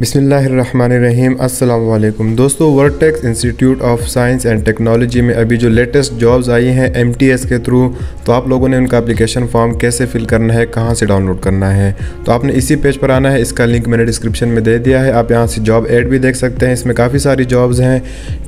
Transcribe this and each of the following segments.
बिसमीम अल्लाम दोस्तों Vertex Institute of Science and Technology में अभी जो लेटेस्ट जॉब्स आई हैं एमटीएस के थ्रू तो आप लोगों ने उनका एप्लीकेशन फॉर्म कैसे फिल करना है, कहाँ से डाउनलोड करना है? तो आपने इसी पेज पर आना है, इसका लिंक मैंने डिस्क्रिप्शन में दे दिया है। आप यहाँ से जॉब एड भी देख सकते हैं। इसमें काफ़ी सारी जॉब्स हैं।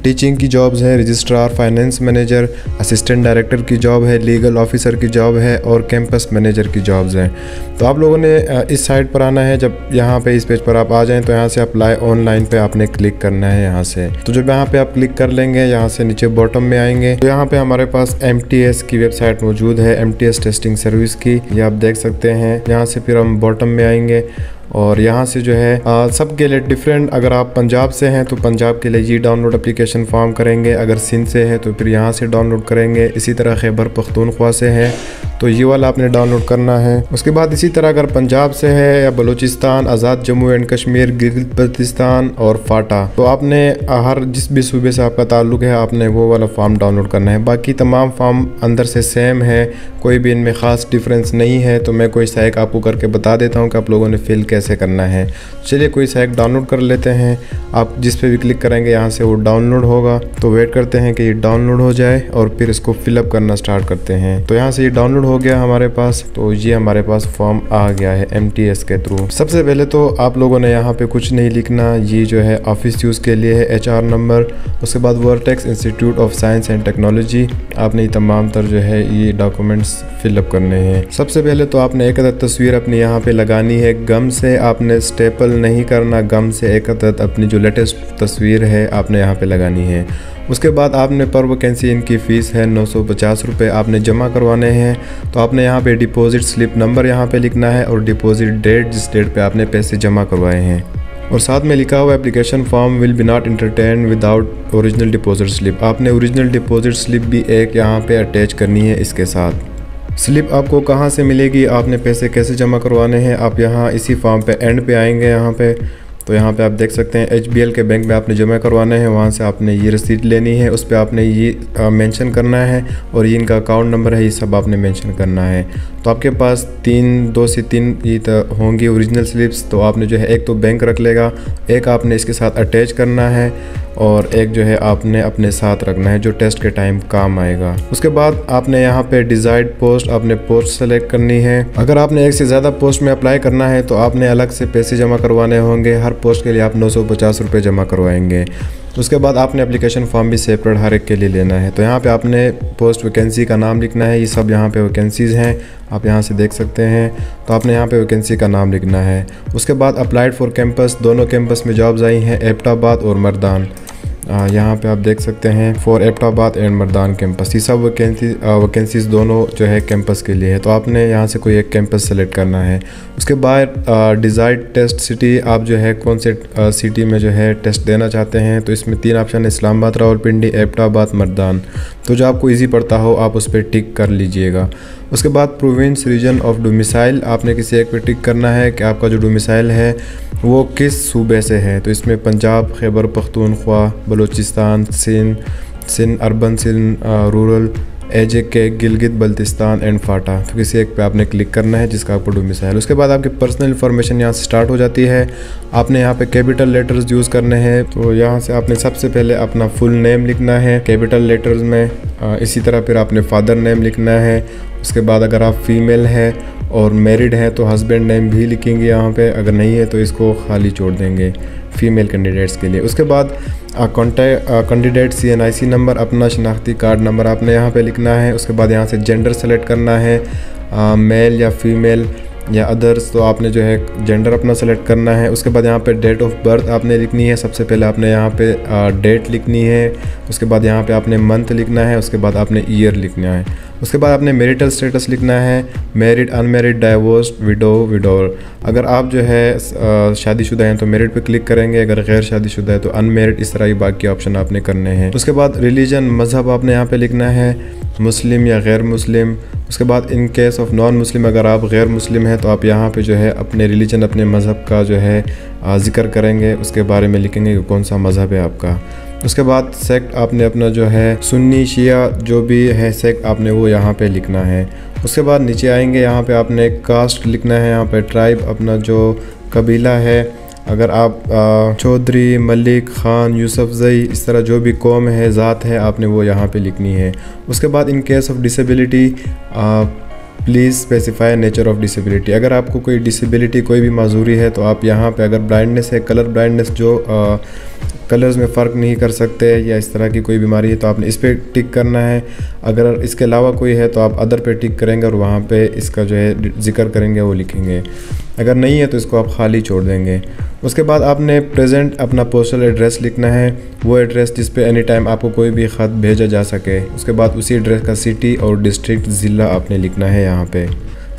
टीचिंग की जॉब्स हैं registrar finance manager assistant director की जॉब है लीगल ऑफिसर की जॉब है, और कैंपस मैनेजर की जॉब्स हैं। तो आप लोगों ने इस साइट पर आना है। जब यहाँ पर इस पेज पर आप आ जाएँ तो यहाँ से अप्लाई ऑनलाइन पे आपने क्लिक करना है यहाँ से। तो जब यहाँ पे आप क्लिक कर लेंगे, यहाँ से नीचे बॉटम में आएँगे। तो यहाँ पे हमारे पास एमटीएस की वेबसाइट मौजूद है एमटीएस टेस्टिंग सर्विस की। ये आप देख सकते हैं। यहाँ से फिर हम बॉटम में आएँगे। और यहाँ से जो है सबके लिए डिफरेंट अगर आप पंजाब से हैं तो पंजाब के लिए ये डाउनलोड एप्लीकेशन फॉर्म करेंगे, अगर सिंध से है तो फिर यहाँ से डाउनलोड करेंगे। इसी तरह खैबर पख्तूनख्वा से है तो ये वाला आपने डाउनलोड करना है। उसके बाद इसी तरह अगर पंजाब से है या बलूचिस्तान, आज़ाद जम्मू एंड कश्मीर गिलगित बल्तिस्तान और फाटा तो आपने हर जिस भी सूबे से आपका ताल्लुक है, आपने वो वाला फॉर्म डाउनलोड करना है। बाकी तमाम फॉर्म अंदर से सेम है, कोई भी इनमें ख़ास डिफरेंस नहीं है तो मैं कोई सैक आपको करके बता देता हूँ कि आप लोगों ने फिल कैसे करना है। चलिए कोई सैक डाउनलोड कर लेते हैं। आप जिस पे भी क्लिक करेंगे, यहाँ से वो डाउनलोड होगा। तो वेट करते हैं कि ये डाउनलोड हो जाए और फिर इसको फिलअप करना स्टार्ट करते हैं। तो यहाँ से ये डाउनलोड हो गया हमारे पास। तो ये हमारे पास फॉर्म आ गया है एमटीएस के थ्रू सबसे पहले तो आप लोगों ने यहाँ पे कुछ नहीं लिखना। ये जो है ऑफ़िस यूज़ के लिए है एच नंबर उसके बाद Vertex Institute of Science and Technology आपने तमाम तर जो है ये डॉक्यूमेंट्स फिलअप करने हैं। सबसे पहले तो आपने एक अदद तस्वीर अपनी यहाँ पे लगानी है। गम से आपने स्टेपल नहीं करना, गम से एक अपनी जो लेटेस्ट तस्वीर है, आपने यहाँ पे लगानी है। उसके बाद आपने पर वैकेंसी इनकी फ़ीस है नौ सौ पचास आपने जमा करवाने हैं। तो आपने यहाँ पे डिपॉजिट स्लिप नंबर यहाँ पे लिखना है और डिपॉजिट डेट जिस डेट पे आपने पैसे जमा करवाए हैं। और साथ में लिखा हुआ application form will be not entertain without original deposit slip आपने ओरिजिनल डिपॉजिट स्लिप भी एक यहाँ पे अटैच करनी है इसके साथ। स्लिप आपको कहाँ से मिलेगी? आपने पैसे कैसे जमा करवाने हैं? आप यहाँ इसी फॉर्म पे एंड पे आएँगे यहाँ पे। तो यहाँ पे आप देख सकते हैं HBL के बैंक में आपने जमा करवाना है, वहाँ से आपने ये रसीद लेनी है, उस पर आपने ये मेंशन करना है और ये इनका अकाउंट नंबर है, ये सब आपने मेंशन करना है। तो आपके पास तीन, दो से तीन ये तो होंगी ओरिजिनल स्लिप्स तो आपने जो है, एक तो बैंक रख लेगा, एक आपने इसके साथ अटैच करना है और एक जो है, आपने अपने साथ रखना है, जो टेस्ट के टाइम काम आएगा। उसके बाद आपने यहाँ पे डिज़ाइड पोस्ट आपने पोस्ट सेलेक्ट करनी है। अगर आपने एक से ज़्यादा पोस्ट में अप्लाई करना है तो आपने अलग से पैसे जमा करवाने होंगे, हर पोस्ट के लिए आप नौ सौ पचास रुपये जमा करवाएँगे। उसके बाद आपने एप्लीकेशन फॉर्म भी सेपरेट हर एक के लिए लेना है। तो यहाँ पे आपने पोस्ट वैकेंसी का नाम लिखना है। ये सब यहाँ पे वैकेंसीज़ हैं। आप यहाँ से देख सकते हैं। तो आपने यहाँ पे वैकेंसी का नाम लिखना है। उसके बाद अप्लाइड फॉर कैंपस दोनों कैंपस में जॉब्स आई हैं। एपटाबाद और मरदान। यहाँ पे आप देख सकते हैं for Abbottabad and Mardan campus ये सब वैकेंसी वैकेंसीज दोनों जो है कैंपस के लिए है। तो आपने यहाँ से कोई एक कैंपस सेलेक्ट करना है। उसके बाद डिज़ाइड टेस्ट सिटी आप जो है कौन से सिटी में जो है टेस्ट देना चाहते हैं? तो इसमें तीन ऑप्शन है, इस्लामाबाद, रावलपिंडी, एपटाबाद, मरदान। तो जो आपको ईजी पड़ता हो, आप उस पर टिक कर लीजिएगा। उसके बाद प्रोविंस रीजन ऑफ़ डोमिसाइल आपने किसी एक पे टिक करना है कि आपका जो डोमिसाइल है, वो किस सूबे से है? तो इसमें Punjab, Khyber, Pakhtunkhwa, Balochistan, Sindh Sindh, urban, Sindh rural as A K Gilgit Baltistan and फाटा तो किसी एक पे आपने क्लिक करना है, जिसका आपको डोमिसाइल उसके बाद आपकी पर्सनल इन्फॉर्मेशन यहाँ से स्टार्ट हो जाती है। आपने यहाँ पे कैपिटल लेटर्स यूज़ करने हैं। तो यहाँ से आपने सबसे पहले अपना फुल नेम लिखना है। कैपिटल लेटर्स में इसी तरह फिर आपने फादर नेम लिखना है। उसके बाद अगर आप फीमेल हैं और मैरिड हैं तो हस्बैंड नेम भी लिखेंगे यहाँ पे। अगर नहीं है तो इसको खाली छोड़ देंगे फीमेल कैंडिडेट्स के लिए। उसके बाद candidate C N I C number अपना शनाख्ती कार्ड नंबर आपने यहाँ पे लिखना है, उसके बाद यहाँ से जेंडर सेलेक्ट करना है मेल या फीमेल या अदर्स तो आपने जो है जेंडर अपना सेलेक्ट करना है। उसके बाद यहाँ पे डेट ऑफ़ बर्थ आपने लिखनी है। सबसे पहले आपने यहाँ पे डेट लिखनी है। उसके बाद यहाँ पे आपने मंथ लिखना है। उसके बाद आपने ईयर लिखना है। उसके बाद आपने मेरिटल स्टेटस लिखना है। Married unmarried divorce widow widower अगर आप जो है शादीशुदा हैं तो मेरिड पे क्लिक करेंगे। अगर गैर शादीशुदा है तो अनमेरिड इस तरह की बाकी ऑप्शन आपने करने हैं। उसके बाद रिलीजन मज़हब आपने यहाँ पे लिखना है। मुस्लिम या गैर मुस्लिम। उसके बाद in case of non Muslim अगर आप गैर मुस्लिम हैं तो आप यहाँ पे जो है अपने रिलीजन अपने मज़हब का जो है ज़िक्र करेंगे। उसके बारे में लिखेंगे कि कौन सा मज़हब है आपका। उसके बाद सेक्ट आपने अपना जो है, सुन्नी, शिया जो भी है सेक्ट आपने वो यहाँ पे लिखना है। उसके बाद नीचे आएँगे, यहाँ पे आपने कास्ट लिखना है, यहाँ पे ट्राइब अपना जो कबीला है। अगर आप चौधरी, मलिक, ख़ान, यूसुफ, जई, इस तरह जो भी कौम है, ज़ात है, आपने वो यहाँ पे लिखनी है। उसके बाद in case of disability please specify nature of disability अगर आपको कोई डिसेबिलिटी कोई भी माजूरी है तो आप यहाँ पे अगर ब्लाइंडनेस है कलर ब्लाइंडनेस जो कलर्स में फ़र्क नहीं कर सकते या इस तरह की कोई बीमारी है तो आपने इस पर टिक करना है। अगर इसके अलावा कोई है तो आप अदर पे टिक करेंगे और वहाँ पे इसका जो है ज़िक्र करेंगे, वो लिखेंगे। अगर नहीं है तो इसको आप खाली छोड़ देंगे। उसके बाद आपने प्रेजेंट अपना पोस्टल एड्रेस लिखना है। वो एड्रेस जिस पे एनी टाइम आपको कोई भी ख़त भेजा जा सके। उसके बाद उसी एड्रेस का सिटी और डिस्ट्रिक्ट ज़िला आपने लिखना है यहाँ पे।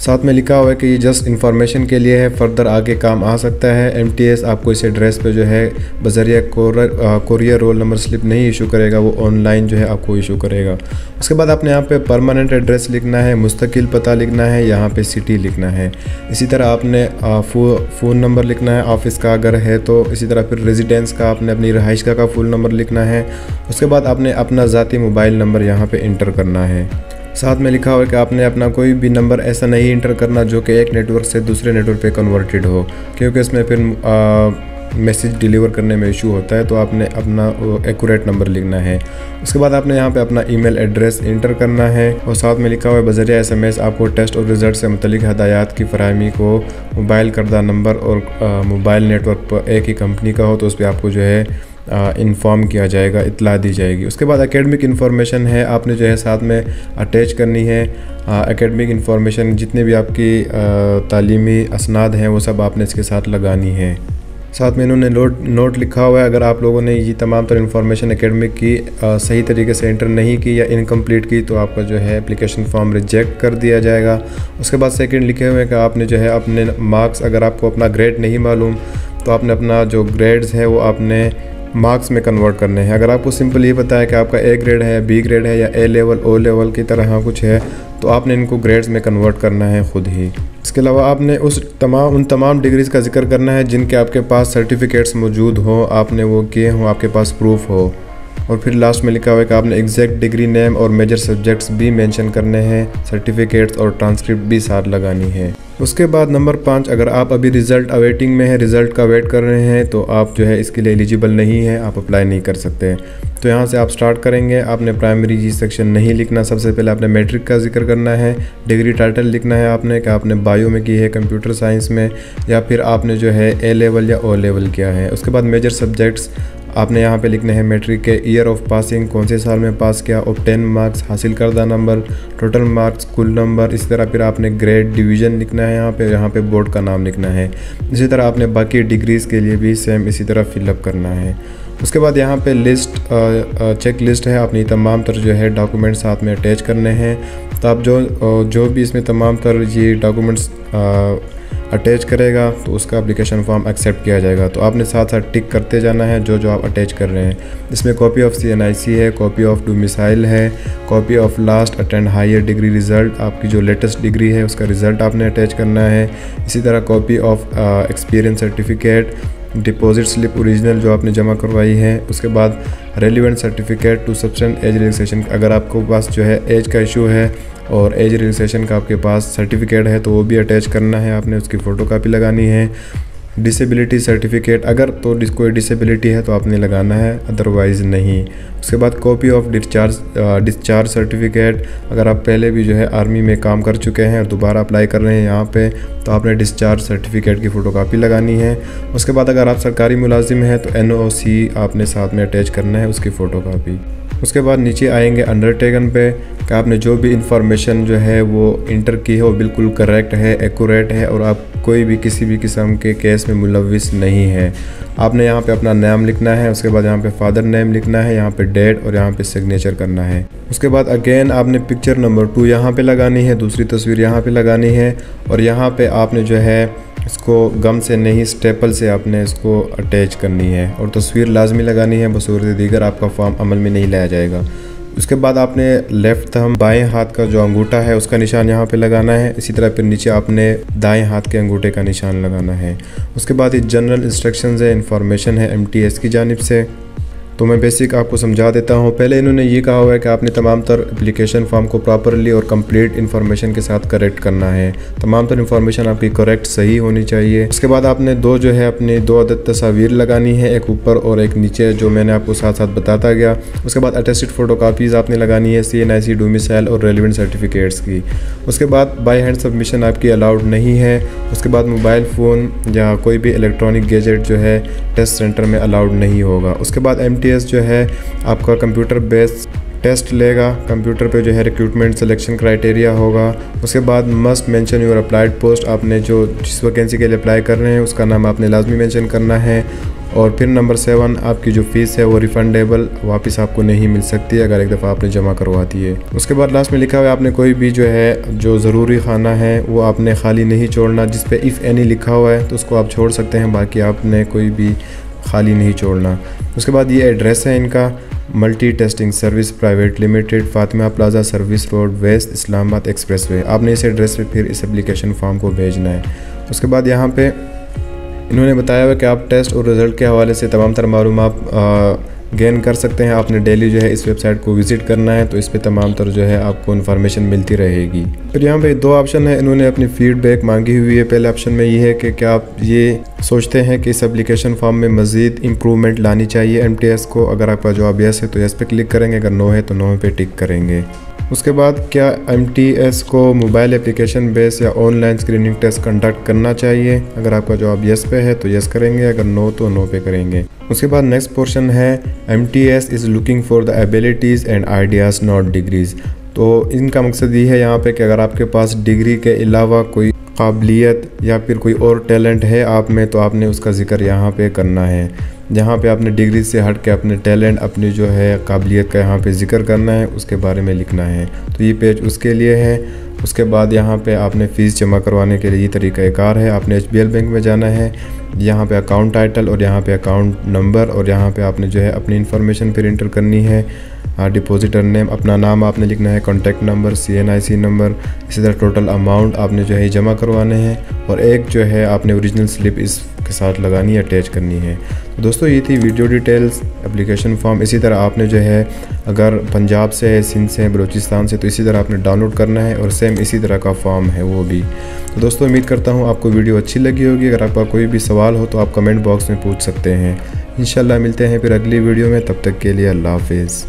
साथ में लिखा हुआ है कि ये जस्ट इन्फॉर्मेशन के लिए है फर्दर आगे काम आ सकता है। एमटीएस आपको इस एड्रेस पे जो है बजरिया कोरियर रोल नंबर स्लिप नहीं इशू करेगा वो ऑनलाइन जो है आपको इशू करेगा। उसके बाद आपने यहाँ पे परमानेंट एड्रेस लिखना है मुस्तकिल पता लिखना है यहाँ पे सिटी लिखना है। इसी तरह आपने फ़ोन नंबर लिखना है ऑफ़िस का अगर है तो इसी तरह फिर रेजिडेंस का आपने अपनी रहाइश का, का फुल नंबर लिखना है। उसके बाद आपने अपना ज़ाती मोबाइल नंबर यहाँ पर इंटर करना है। साथ में लिखा हुआ है कि आपने अपना कोई भी नंबर ऐसा नहीं इंटर करना जो कि एक नेटवर्क से दूसरे नेटवर्क पे कन्वर्टेड हो, क्योंकि इसमें फिर मैसेज डिलीवर करने में इशू होता है तो आपने अपना एक्यूरेट नंबर लिखना है। उसके बाद आपने यहाँ पे अपना ईमेल एड्रेस इंटर करना है, और साथ में लिखा हुआ है, बजरिया एस एम एस आपको टेस्ट और रिज़ल्ट से मतलब हदायत की फरहमी को मोबाइल करदा नंबर और मोबाइल नेटवर्क पर एक ही कंपनी का हो तो उस पर आपको जो है इन्फॉर्म किया जाएगा इतला दी जाएगी। उसके बाद एकेडमिक इन्फॉर्मेशन है आपने जो है साथ में अटैच करनी है। एकेडमिक इन्फॉर्मेशन जितने भी आपकी तालीमी असनाद हैं वो सब आपने इसके साथ लगानी है। साथ में इन्होंने नोट नोट लिखा हुआ है अगर आप लोगों ने ये तमाम तर इन्फॉर्मेशन एकेडमिक की आ, सही तरीके से एंटर नहीं की या इनकम्प्लीट की तो आपका जो है एप्लीकेशन फॉर्म रिजेक्ट कर दिया जाएगा। उसके बाद सेकंड लिखे हुए हैं कि आपने जो है अपने मार्क्स अगर आपको अपना ग्रेड नहीं मालूम तो आपने अपना जो ग्रेड्स है वो आपने मार्क्स में कन्वर्ट करने हैं। अगर आपको सिंपल ये पता है कि आपका ए ग्रेड है बी ग्रेड है या ए लेवल ओ लेवल की तरह कुछ है तो आपने इनको ग्रेड्स में कन्वर्ट करना है ख़ुद ही। इसके अलावा आपने उस तमाम, उन तमाम डिग्रीज़ का ज़िक्र करना है जिनके आपके पास सर्टिफिकेट्स मौजूद हों, आपने वो किए हों, आपके पास प्रूफ हो। और फिर लास्ट में लिखा हुआ है कि आपने एग्जैक्ट डिग्री नेम और मेजर सब्जेक्ट्स भी मेंशन करने हैं सर्टिफिकेट्स और ट्रांसक्रिप्ट भी साथ लगानी है। उसके बाद नंबर पाँच, अगर आप अभी रिज़ल्ट अवेटिंग में है रिज़ल्ट का वेट कर रहे हैं तो आप जो है इसके लिए एलिजिबल नहीं है, आप अप्लाई नहीं कर सकते तो यहाँ से आप स्टार्ट करेंगे। आपने प्राइमरी जी सेक्शन नहीं लिखना। सबसे पहले आपने मैट्रिक का ज़िक्र करना है डिग्री टाइटल लिखना है आपने, कि आपने बायो में की है कंप्यूटर साइंस में, या फिर आपने जो है ए लेवल या ओ लेवल किया है। उसके बाद मेजर सब्जेक्ट्स आपने यहाँ पे लिखने हैं मैट्रिक के ईयर ऑफ़ पासिंग कौन से साल में पास किया, और टेन मार्क्स हासिल करदा नंबर टोटल मार्क्स कुल नंबर इसी तरह फिर आपने ग्रेड डिवीज़न लिखना है यहाँ पे यहाँ पे बोर्ड का नाम लिखना है। इसी तरह आपने बाकी डिग्रीज़ के लिए भी सेम इसी तरह फिलअप करना है। उसके बाद यहाँ पे लिस्ट चेक लिस्ट है अपनी तमाम तर जो है डॉक्यूमेंट साथ में अटैच करने हैं। तो आप जो जो भी इसमें तमाम तर ये डॉक्यूमेंट्स अटैच करेगा तो उसका अप्लीकेशन फॉर्म एक्सेप्ट किया जाएगा। तो आपने साथ साथ टिक करते जाना है जो जो आप अटैच कर रहे हैं। इसमें copy of C N I C है कॉपी ऑफ़ डू मिसाइल है copy of last attend higher degree result आपकी जो लेटेस्ट डिग्री है, उसका रिज़ल्ट आपने अटैच करना है। इसी तरह copy of experience certificate deposit slip original जो आपने जमा करवाई है, उसके बाद relevant certificate to substantiate age registration अगर आपको पास जो है एज का इशू है और एज रजिस्ट्रेशन का आपके पास सर्टिफिकेट है तो वो भी अटैच करना है। आपने उसकी फ़ोटो कापी लगानी है। डिसेबिलिटी सर्टिफिकेट अगर तो कोई डिसेबिलिटी है तो आपने लगाना है अदरवाइज़ नहीं। उसके बाद copy of discharge discharge certificate अगर आप पहले भी जो है आर्मी में काम कर चुके हैं और दोबारा अप्लाई कर रहे हैं यहाँ पे तो आपने डिस्चार्ज सर्टिफिकेट की फ़ोटो कापी लगानी है। उसके बाद अगर आप सरकारी मुलाजिम हैं तो एन आपने साथ में अटैच करना है उसकी फ़ोटो कापी उसके बाद नीचे आएँगे अंडरटेकन पे, कि आपने जो भी इंफॉर्मेशन जो है वो इंटर की है, वो बिल्कुल करेक्ट है एक्यूरेट है, और आप कोई भी किसी भी किस्म के केस में मुलविस नहीं है। आपने यहाँ पे अपना नाम लिखना है, उसके बाद यहाँ पे फादर नेम लिखना है, यहाँ पे डेट और यहाँ पे सिग्नेचर करना है। उसके बाद अगेन आपने पिक्चर नंबर टू यहाँ पे लगानी है, दूसरी तस्वीर यहाँ पे लगानी है, और यहाँ पे आपने जो है इसको गम से नहीं स्टेपल से आपने इसको अटैच करनी है। और तस्वीर लाजमी लगानी है, बसूरत दीगर आपका फॉर्म अमल में नहीं लाया जाएगा। उसके बाद आपने लेफ़्ट थम बाएँ हाथ का जो अंगूठा है, उसका निशान यहाँ पे लगाना है। इसी तरह फिर नीचे आपने दाएँ हाथ के अंगूठे का निशान लगाना है। उसके बाद ये जनरल इंस्ट्रक्शंस है इंफॉर्मेशन है एमटीएस की जानब से। तो मैं बेसिक आपको समझा देता हूँ। पहले इन्होंने ये कहा हुआ है कि आपने तमाम तर एप्लीकेशन फॉर्म को प्रॉपरली और कंप्लीट इन्फॉर्मेशन के साथ करेक्ट करना है। तमाम तर इन्फॉर्मेशन आपकी करेक्ट सही होनी चाहिए। उसके बाद आपने दो जो है, अपनी दो अदद तस्वीर लगानी है, एक ऊपर और एक नीचे, जो मैंने आपको साथ साथ बताता गया। उसके बाद अटेस्टेड फ़ोटो कापीज़ आपने लगानी है C N I C domicile और रेलिवेंट सर्टिफिकेट्स की। उसके बाद बाई हैंड सबमिशन आपकी अलाउड नहीं है। उसके बाद मोबाइल फ़ोन या कोई भी इलेक्ट्रॉनिक गैजेट जो है टेस्ट सेंटर में अलाउड नहीं होगा। उसके बाद एम जो है, आपका कंप्यूटर बेस्ड टेस्ट लेगा। कंप्यूटर पे जो है रिक्रूटमेंट सिलेक्शन क्राइटेरिया होगा। उसके बाद must mention your applied post आपने जो जिस वैकेंसी के लिए अप्लाई कर रहे हैं, उसका नाम आपने लाजमी मेंशन करना है। और फिर नंबर सेवन आपकी जो फ़ीस है वो रिफ़ंडेबल वापस आपको नहीं मिल सकती अगर एक दफ़ा आपने जमा करवा दी है। उसके बाद लास्ट में लिखा हुआ है, आपने कोई भी जो है, जो ज़रूरी खाना है, वो आपने खाली नहीं छोड़ना। जिस पे इफ़ एनी लिखा हुआ है तो उसको आप छोड़ सकते हैं। बाकी आपने कोई भी खाली नहीं छोड़ना। उसके बाद ये एड्रेस है इनका multi testing service private limited Fatima plaza service road west Islamabad expressway आपने इस एड्रेस पे फिर इस एप्लीकेशन फॉर्म को भेजना है। उसके बाद यहाँ पे इन्होंने बताया हुआ कि आप टेस्ट और रिज़ल्ट के हवाले से तमाम तर मालूम गेन कर सकते हैं। आपने डेली जो है इस वेबसाइट को विज़िट करना है तो इस पर तमाम तरह जो है आपको इन्फॉर्मेशन मिलती रहेगी। फिर यहाँ पे दो ऑप्शन है। इन्होंने अपनी फीडबैक मांगी हुई है। पहले ऑप्शन में ये है कि क्या आप ये सोचते हैं कि इस एप्लीकेशन फॉर्म में मज़ीद इम्प्रूवमेंट लानी चाहिए। एमटीएस को अगर आपका जवाब यस है तो यस पे क्लिक करेंगे। अगर नो है तो नो पे टिक करेंगे। उसके बाद क्या MTS को मोबाइल एप्लीकेशन बेस या ऑनलाइन स्क्रीनिंग टेस्ट कंडक्ट करना चाहिए? अगर आपका जवाब यस पे है तो यस करेंगे, अगर नो तो नो पे करेंगे। उसके बाद नेक्स्ट पोर्शन है S is looking for the abilities and ideas not degrees तो इनका मकसद ये है यहाँ पे कि अगर आपके पास डिग्री के अलावा कोई काबिलियत या फिर कोई और टैलेंट है आप में तो आपने उसका ज़िक्र यहाँ पे करना है। जहाँ पे आपने डिग्री से हट के अपने टैलेंट, अपनी जो है काबिलियत का यहाँ पे ज़िक्र करना है, उसके बारे में लिखना है। तो ये पेज उसके लिए है। उसके बाद यहाँ पे आपने फ़ीस जमा करवाने के लिए ये तरीका कार है। आपने एच बैंक में जाना है। यहाँ पे अकाउंट टाइटल और यहाँ पे अकाउंट नंबर और यहाँ पे आपने जो है अपनी इन्फॉर्मेशन फिर इंटर करनी है। डिपॉजिटर नेम अपना नाम आपने लिखना है contact number C N I C number इसी तरह टोटल अमाउंट आपने जो है जमा करवाने हैं और एक जो है आपने ओरिजिनल स्लिप इसके साथ लगानी है अटैच करनी है। तो दोस्तों, ये थी वीडियो डिटेल्स एप्लीकेशन फॉर्म इसी तरह आपने जो है अगर पंजाब से है, सिंध से है, बलूचिस्तान से तो इसी तरह आपने डाउनलोड करना है और सेम इसी तरह का फॉर्म है वो भी। तो दोस्तों, उम्मीद करता हूँ आपको वीडियो अच्छी लगी होगी। अगर आपका कोई भी सवाल हो तो आप कमेंट बॉक्स में पूछ सकते हैं। इन मिलते हैं फिर अगली वीडियो में, तब तक के लिए अल्लाह हाफिज़।